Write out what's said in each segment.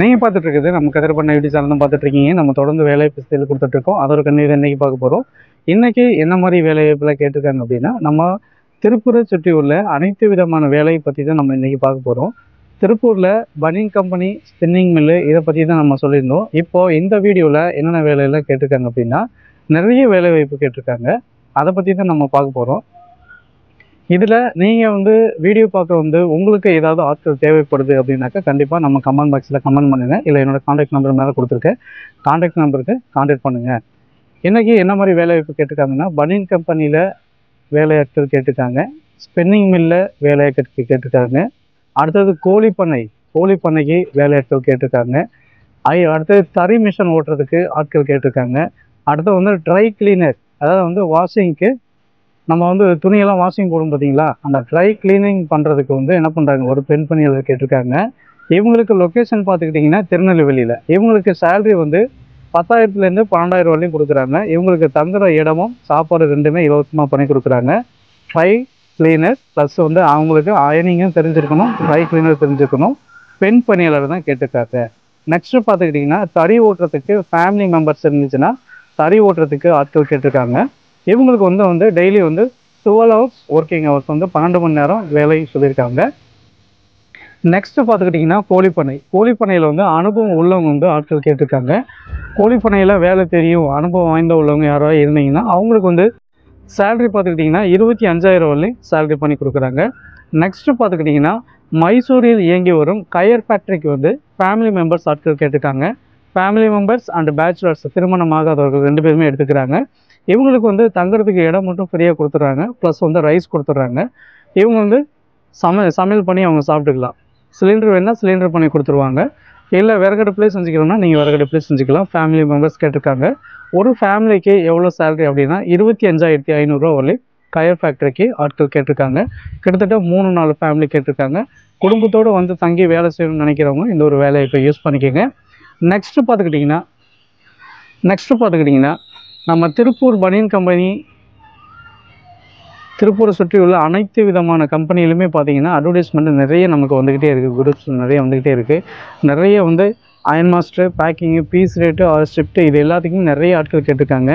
நீங்கள் பார்த்துட்ருக்குது நம்ம நம்ம கதிரப்பண்ண யூடியூப் சேனல் பார்த்துட்ருக்கீங்க. நம்ம தொடர்ந்து வேலைவாய்ப்பு செயல் கொடுத்துட்ருக்கோம். அதோட கண்ணீர் இன்னைக்கு பார்க்க போகிறோம் இன்றைக்கி என்ன மாதிரி வேலைவாய்ப்பில் கேட்டிருக்காங்க அப்படின்னா நம்ம திருப்பூரை சுற்றி உள்ள அனைத்து விதமான வேலையை பற்றி தான் நம்ம இன்றைக்கி பார்க்க போகிறோம் திருப்பூரில் பனியன் கம்பெனி ஸ்பின்னிங் மில்லு இதை பற்றி தான் நம்ம சொல்லியிருந்தோம். இப்போது இந்த வீடியோவில் என்னென்ன வேலையெல்லாம் கேட்டிருக்காங்க அப்படின்னா நிறைய வேலைவாய்ப்பு கேட்டிருக்காங்க. அதை பற்றி தான் நம்ம பார்க்க போகிறோம் இதில் நீங்கள் வந்து வீடியோ பார்க்க வந்து உங்களுக்கு ஏதாவது ஆட்கள் தேவைப்படுது அப்படின்னாக்கா கண்டிப்பாக நம்ம கமெண்ட் பாக்ஸில் கமெண்ட் பண்ணுங்கள் இல்லை என்னோடய காண்டாக்ட் நம்பர் மேலே கொடுத்துருக்கேன். காண்டாக்ட் நம்பருக்கு காண்டாக்ட் பண்ணுங்கள் இன்றைக்கி என்ன மாதிரி வேலைவாய்ப்பு கேட்டிருக்காங்கன்னா பனியன் கம்பெனியில் வேலையாட்கள் கேட்டிருக்காங்க. ஸ்பின்னிங் மில்லில் வேலையாட்கள் கேட்டிருக்காங்க. அடுத்தது கோழி பண்ணை கோழி பண்ணைக்கு வேலையாட்கள் கேட்டிருக்காங்க. ஐ அடுத்தது தறி மிஷின் ஓட்டுறதுக்கு ஆட்கள் கேட்டிருக்காங்க. அடுத்து வந்து ட்ரை கிளீனர் அதாவது வந்து வாஷிங்க்கு நம்ம வந்து துணியெல்லாம் வாஷிங் போடும் பார்த்தீங்களா அந்த ட்ரை கிளீனிங் பண்ணுறதுக்கு வந்து என்ன பண்ணுறாங்க ஒரு பெண் பணியாளர் கேட்டிருக்காங்க. இவங்களுக்கு லொக்கேஷன் பார்த்துக்கிட்டிங்கன்னா திருநெல்வேலியில். இவங்களுக்கு சேலரி வந்து பத்தாயிரத்துலேருந்து பன்னெண்டாயிரம் வரையும் கொடுக்குறாங்க. இவங்களுக்கு தங்குற இடமும் சாப்பாடு ரெண்டுமே இலவசமாக பண்ணி கொடுக்குறாங்க. ட்ரை கிளீனர் ப்ளஸ் வந்து அவங்களுக்கு அயனிங்கும் தெரிஞ்சிருக்கணும் ட்ரை கிளீனர் தெரிஞ்சிருக்கணும். பெண் பணியாளர் தான் கேட்டிருக்காங்க. நெக்ஸ்ட்டு பார்த்துக்கிட்டிங்கன்னா தறி ஓட்டுறதுக்கு ஃபேமிலி மெம்பர்ஸ் இருந்துச்சுன்னா தறி ஓட்டுறதுக்கு ஆட்கள் கேட்டிருக்காங்க. இவங்களுக்கு வந்து வந்து டெய்லி வந்து டுவெல் ஹவர்ஸ் ஒர்க்கிங் ஹவர்ஸ் வந்து பன்னெண்டு மணி நேரம் வேலை சொல்லியிருக்காங்க. நெக்ஸ்ட்டு பார்த்துக்கிட்டிங்கன்னா கோழிப்பனை கோழிப்பனையில் வந்து அனுபவம் உள்ளவங்க வந்து ஆட்கள் கேட்டிருக்காங்க. கோழிப்பனையில் வேலை தெரியும் அனுபவம் வாய்ந்த உள்ளவங்க யாராவது இருந்தீங்கன்னா அவங்களுக்கு வந்து சேலரி பார்த்துக்கிட்டிங்கன்னா இருபத்தி அஞ்சாயிரம் வரலையும் சேலரி பண்ணி கொடுக்குறாங்க. நெக்ஸ்ட்டு பார்த்துக்கிட்டிங்கன்னா மைசூரில் இயங்கி வரும் கயர் ஃபேக்ட்ரிக்கு வந்து ஃபேமிலி மெம்பர்ஸ் ஆட்கள் கேட்டிருக்காங்க. ஃபேமிலி மெம்பர்ஸ் அண்ட் பேச்சுலர்ஸ் திருமணமாகாதவர்கள் ரெண்டு பேருமே எடுத்துக்கிறாங்க. இவங்களுக்கு வந்து தங்குறதுக்கு இடம் மட்டும் ஃப்ரீயாக கொடுத்துட்றாங்க. ப்ளஸ் வந்து ரைஸ் கொடுத்துட்றாங்க. இவங்க வந்து சம சமையல் பண்ணி அவங்க சாப்பிட்டுக்கலாம். சிலிண்டர் வேணால் சிலிண்டர் பண்ணி கொடுத்துருவாங்க. இல்லை விறகடுப்புலேயே செஞ்சுக்கணும்னா நீங்கள் விறகடுப்புலேயே செஞ்சுக்கலாம். ஃபேமிலி மெம்பர்ஸ் கேட்டிருக்காங்க. ஒரு ஃபேமிலிக்கு எவ்வளோ சேலரி அப்படின்னா இருபத்தி அஞ்சாயிரத்தி ஐநூறுரூவா வரலையும் கயர் ஃபேக்ட்ரிக்கு ஆட்கள் கேட்டிருக்காங்க. கிட்டத்தட்ட மூணு நாலு ஃபேமிலி கேட்டிருக்காங்க. குடும்பத்தோடு வந்து தங்கி வேலை செய்யணும்னு நினைக்கிறவங்க இந்த ஒரு வேலையை இப்போ யூஸ் பண்ணிக்கோங்க. நெக்ஸ்ட்டு பார்த்துக்கிட்டிங்கன்னா நெக்ஸ்ட்டு பார்த்துக்கிட்டிங்கன்னா நம்ம திருப்பூர் பனியன் கம்பெனி திருப்பூரை சுற்றி உள்ள அனைத்து விதமான கம்பெனிலுமே பார்த்தீங்கன்னா அட்வர்டைஸ்மெண்ட் நிறைய நமக்கு வந்துக்கிட்டே இருக்குது குரூப்ஸ் நிறைய வந்துக்கிட்டே இருக்குது நிறைய வந்து iron master packing piece rate or shift இது எல்லாத்துக்குமே நிறைய ஆட்கள் கேட்டிருக்காங்க.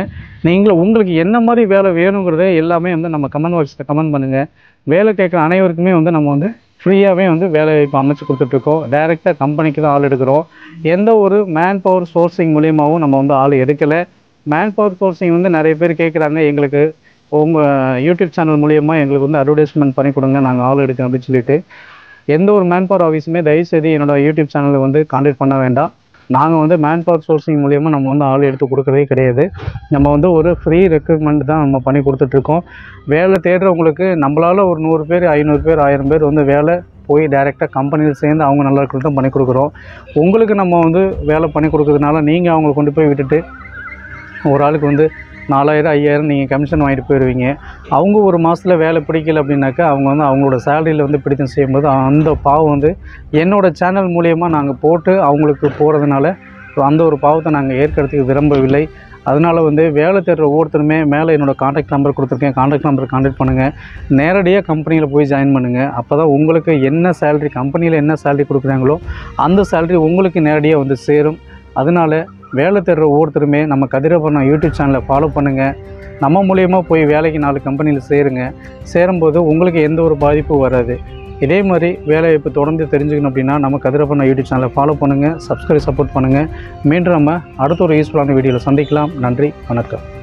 நீங்களும் உங்களுக்கு என்ன மாதிரி வேலை வேணுங்கிறத எல்லாமே வந்து நம்ம கமெண்ட் பாக்ஸில் கமெண்ட் பண்ணுங்கள் வேலை கேட்குற அனைவருக்குமே வந்து நம்ம வந்து ஃப்ரீயாகவே வந்து வேலை வாய்ப்பு அமைச்சு கொடுத்துட்ருக்கோம் டைரெக்டாக கம்பெனிக்கு தான் ஆள் எடுக்கிறோம். எந்த ஒரு மேன் பவர் சோர்சிங் மூலியமாகவும் நம்ம வந்து ஆள் எடுக்கலை. மேன் பவர் சோர்சிங் வந்து நிறைய பேர் கேட்குறாங்க எங்களுக்கு உங்கள் யூடியூப் சேனல் மூலியமாக எங்களுக்கு வந்து அட்வர்டைஸ்மெண்ட் பண்ணி கொடுங்க. நாங்கள் ஆள் எடுக்கோம் அப்படின்னு சொல்லிட்டு. எந்த ஒரு மேன் பவர் ஆஃபீஸுமே தயவுசெய்து என்னோட யூடியூப் சேனலில் வந்து காண்டாக்ட் பண்ண வேண்டாம். நாங்கள் வந்து மேன் பவர் சோர்சிங் மூலியமாக நம்ம வந்து ஆள் எடுத்து கொடுக்கறதே கிடையாது. நம்ம வந்து ஒரு ஃப்ரீ ரெக்ரூட்மெண்ட் தான் நம்ம பண்ணி கொடுத்துட்ருக்கோம் வேலை தேடுறவங்களுக்கு நம்மளால் ஒரு நூறு பேர் ஐநூறு பேர் ஆயிரம் பேர் வந்து வேலை போய் டைரெக்டாக கம்பெனியில் சேர்ந்து அவங்க நல்லா இருக்கிறதும் பண்ணி கொடுக்குறோம். உங்களுக்கு நம்ம வந்து வேலை பண்ணி கொடுக்கறதுனால நீங்கள் அவங்களை கொண்டு போய் விட்டுட்டு ஒரு ஆளுக்கு வந்து நாலாயிரம் ஐயாயிரம் நீங்கள் கமிஷன் வாங்கிட்டு போயிடுவீங்க அவங்க ஒரு மாதத்தில் வேலை பிடிக்கல அப்படின்னாக்கா அவங்க வந்து அவங்களோட சேலரியில் வந்து பிடித்தம் செய்யும்போது அந்த பாவம் வந்து என்னோடய சேனல் மூலியமாக நாங்கள் போட்டு அவங்களுக்கு போகிறதுனால அந்த ஒரு பாவத்தை நாங்கள் ஏற்கிறதுக்கு விரும்பவில்லை. அதனால் வந்து வேலை தேடுற ஒவ்வொருத்தருமே மேலே என்னோடய காண்டாக்ட் நம்பர் கொடுத்துருக்கேன். காண்டாக்ட் நம்பர் காண்டாக்ட் பண்ணுங்கள் நேரடியாக கம்பெனியில் போய் ஜாயின் பண்ணுங்கள் அப்போ தான் உங்களுக்கு என்ன சேலரி கம்பெனியில் என்ன சேலரி கொடுக்குறாங்களோ அந்த சேலரி உங்களுக்கு நேரடியாக வந்து சேரும். அதனால் வேலை தேடுற ஒவ்வொருத்தருமே நம்ம கதிரபரணம் யூடியூப் சேனலை ஃபாலோ பண்ணுங்கள் நம்ம மூலியமாக போய் வேலைக்கு நாலு கம்பெனியில் சேருங்க. சேரும்போது உங்களுக்கு எந்த ஒரு பாதிப்பும் வராது. இதே மாதிரி வேலைவாய்ப்பு தொடர்ந்து தெரிஞ்சுக்கணும் அப்படின்னா நம்ம கதிரப்பண்ண யூடியூப் சேனலை ஃபாலோ பண்ணுங்கள் சப்ஸ்கிரைப் சப்போர்ட் பண்ணுங்கள் மீண்டும் நம்ம அடுத்த ஒரு யூஸ்ஃபுல்லான வீடியோவில் சந்திக்கலாம். நன்றி வணக்கம்.